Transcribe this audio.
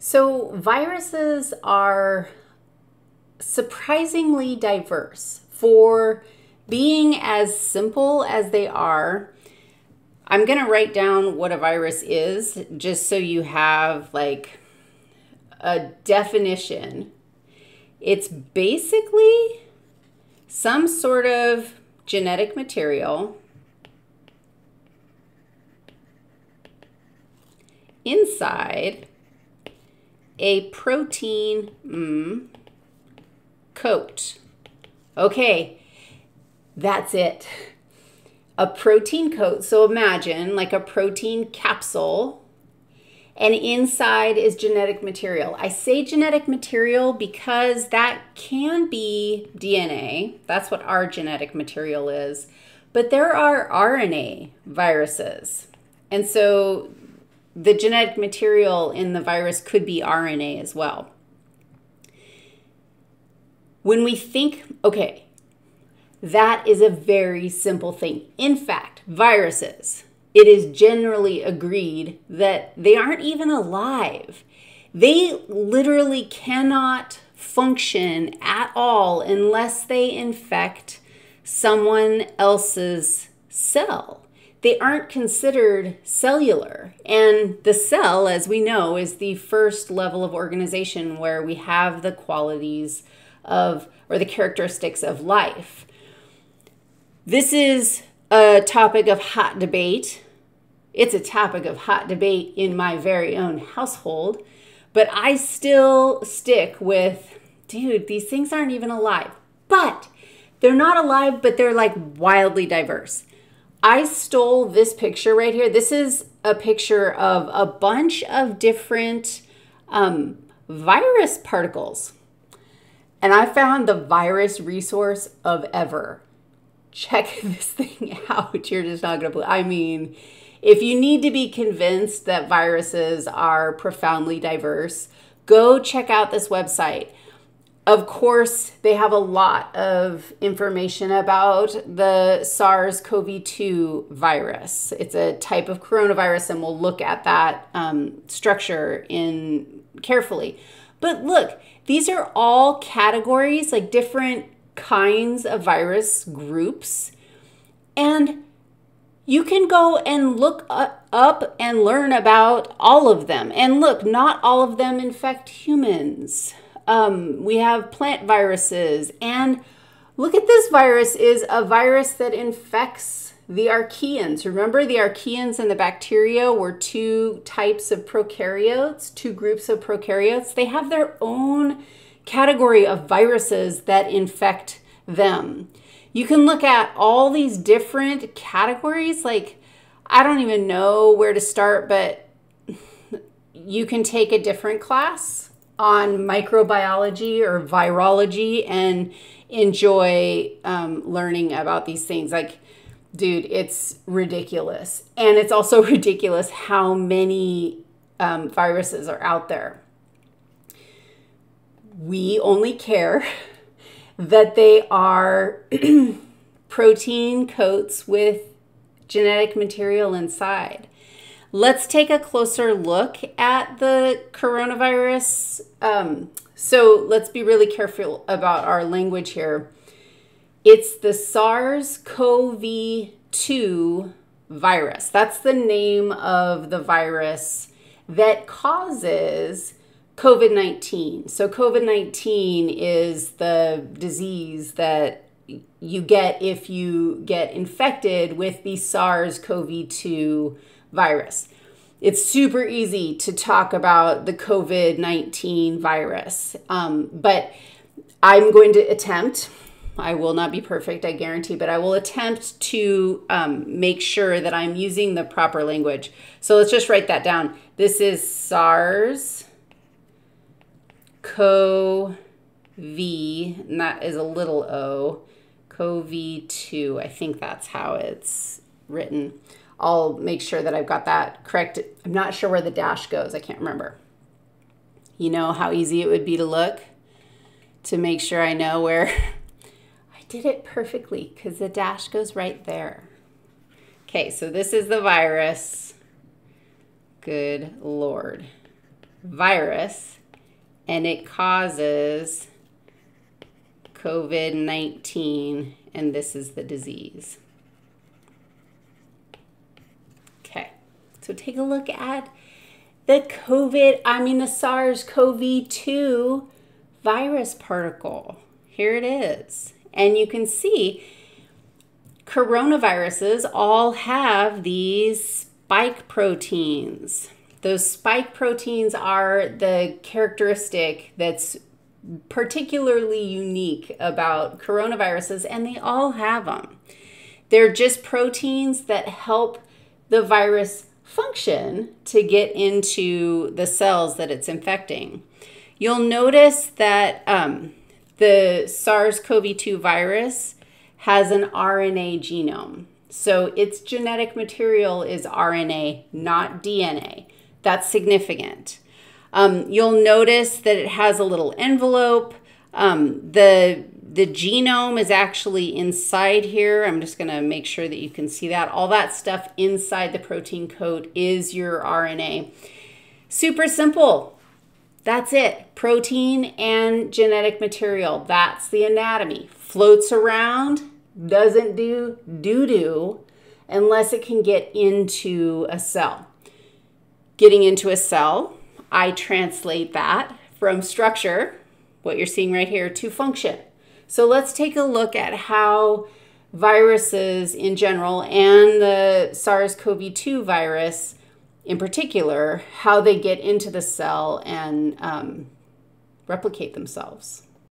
So, viruses are surprisingly diverse for being as simple as they are. I'm going to write down what a virus is just so you have like a definition. It's basically some sort of genetic material inside a protein mm, coat. Okay, that's it. A protein coat. So imagine like a protein capsule, and inside is genetic material. I say genetic material because that can be DNA. That's what our genetic material is. But there are RNA viruses. And so the genetic material in the virus could be RNA as well. When we think, okay, that is a very simple thing. In fact, viruses, it is generally agreed that they aren't even alive. They literally cannot function at all unless they infect someone else's cell they aren't considered cellular. And the cell, as we know, is the first level of organization where we have the qualities of or the characteristics of life. This is a topic of hot debate. It's a topic of hot debate in my very own household, but I still stick with dude, these things aren't even alive. But they're not alive, but they're like wildly diverse. I stole this picture right here. This is a picture of a bunch of different um, virus particles. And I found the virus resource of ever. Check this thing out. You're just not going to believe. I mean, if you need to be convinced that viruses are profoundly diverse, go check out this website. Of course, they have a lot of information about the SARS CoV 2 virus. It's a type of coronavirus, and we'll look at that um, structure in carefully. But look, these are all categories, like different kinds of virus groups. And you can go and look up and learn about all of them. And look, not all of them infect humans. Um, we have plant viruses. And look at this virus is a virus that infects the archaeans. Remember, the archaeans and the bacteria were two types of prokaryotes, two groups of prokaryotes. They have their own category of viruses that infect them. You can look at all these different categories. Like, I don't even know where to start, but you can take a different class on microbiology or virology and enjoy um, learning about these things. Like, dude, it's ridiculous. And it's also ridiculous how many um, viruses are out there. We only care that they are protein coats with genetic material inside. Let's take a closer look at the coronavirus. Um, so let's be really careful about our language here. It's the SARS CoV 2 virus. That's the name of the virus that causes COVID 19. So, COVID 19 is the disease that you get if you get infected with the SARS CoV 2 virus. It's super easy to talk about the COVID 19 virus, um, but I'm going to attempt. I will not be perfect, I guarantee, but I will attempt to um, make sure that I'm using the proper language. So let's just write that down. This is SARS CoV, and that is a little o, CoV 2. I think that's how it's written. I'll make sure that I've got that correct. I'm not sure where the dash goes. I can't remember. You know how easy it would be to look to make sure I know where I did it perfectly because the dash goes right there. Okay, so this is the virus. Good Lord. virus and it causes COVID 19, and this is the disease. Okay, so take a look at the COVID, I mean, the SARS CoV 2 virus particle. Here it is. And you can see coronaviruses all have these spike proteins. Those spike proteins are the characteristic that's particularly unique about coronaviruses, and they all have them. They're just proteins that help the virus function to get into the cells that it's infecting. You'll notice that um, the SARS CoV 2 virus has an RNA genome. So its genetic material is RNA, not DNA. That's significant. Um, you'll notice that it has a little envelope. Um, the the genome is actually inside here. I'm just going to make sure that you can see that. All that stuff inside the protein coat is your RNA. Super simple. That's it. Protein and genetic material. That's the anatomy. Floats around, doesn't do doo doo unless it can get into a cell. Getting into a cell, I translate that from structure, what you're seeing right here, to function. So let's take a look at how viruses in general and the SARS CoV 2 virus in particular, how they get into the cell and um, replicate themselves.